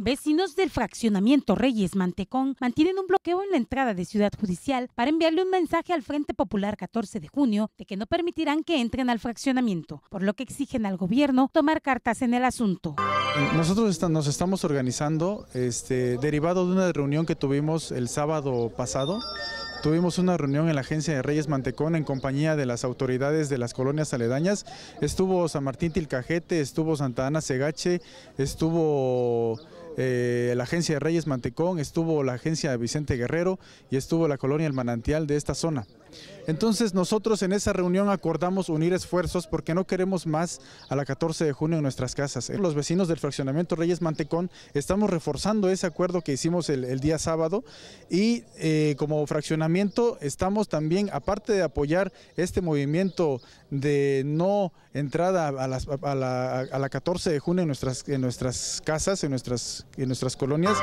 Vecinos del fraccionamiento Reyes Mantecón mantienen un bloqueo en la entrada de Ciudad Judicial para enviarle un mensaje al Frente Popular 14 de junio de que no permitirán que entren al fraccionamiento, por lo que exigen al gobierno tomar cartas en el asunto. Nosotros nos estamos organizando este, derivado de una reunión que tuvimos el sábado pasado. Tuvimos una reunión en la agencia de Reyes Mantecón en compañía de las autoridades de las colonias aledañas. Estuvo San Martín Tilcajete, estuvo Santa Ana Segache, estuvo eh, la agencia de Reyes Mantecón, estuvo la agencia de Vicente Guerrero y estuvo la colonia El Manantial de esta zona. Entonces nosotros en esa reunión acordamos unir esfuerzos porque no queremos más a la 14 de junio en nuestras casas. Los vecinos del fraccionamiento Reyes Mantecón estamos reforzando ese acuerdo que hicimos el, día sábado y eh, como fraccionamiento estamos también, aparte de apoyar este movimiento de no entrada a, la, 14 de junio en nuestras, en nuestras casas, en nuestras, en nuestras colonias.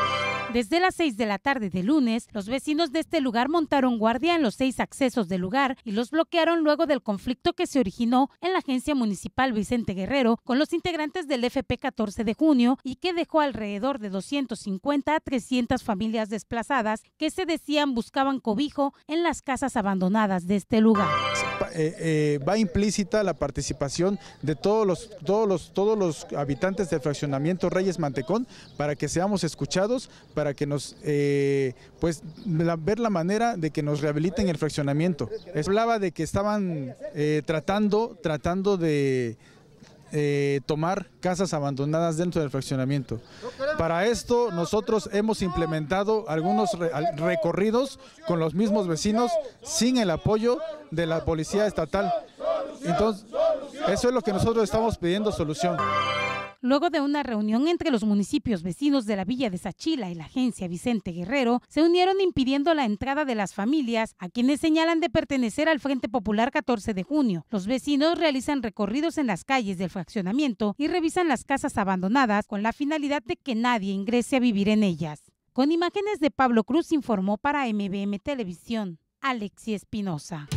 Desde las 6 de la tarde de lunes, los vecinos de este lugar montaron guardia en los seis accesos del lugar y los bloquearon luego del conflicto que se originó en la agencia municipal Vicente Guerrero con los integrantes del FP 14 de junio y que dejó alrededor de 250 a 300 familias desplazadas que se decían buscaban cobijo en las casas abandonadas de este lugar. Eh, eh, va implícita la participación de todos los, todos, los, todos los habitantes del fraccionamiento Reyes Mantecón para que seamos escuchados, para que nos, eh, pues, ver la manera de que nos rehabiliten el fraccionamiento. Hablaba de que estaban tratando, tratando de eh, tomar casas abandonadas dentro del fraccionamiento. Para esto nosotros hemos implementado algunos recorridos con los mismos vecinos sin el apoyo de la policía estatal. Entonces, eso es lo que nosotros estamos pidiendo solución luego de una reunión entre los municipios vecinos de la villa de Sachila y la agencia Vicente Guerrero, se unieron impidiendo la entrada de las familias a quienes señalan de pertenecer al Frente Popular 14 de junio. Los vecinos realizan recorridos en las calles del fraccionamiento y revisan las casas abandonadas con la finalidad de que nadie ingrese a vivir en ellas. Con imágenes de Pablo Cruz informó para MBM Televisión, Alexi Espinosa.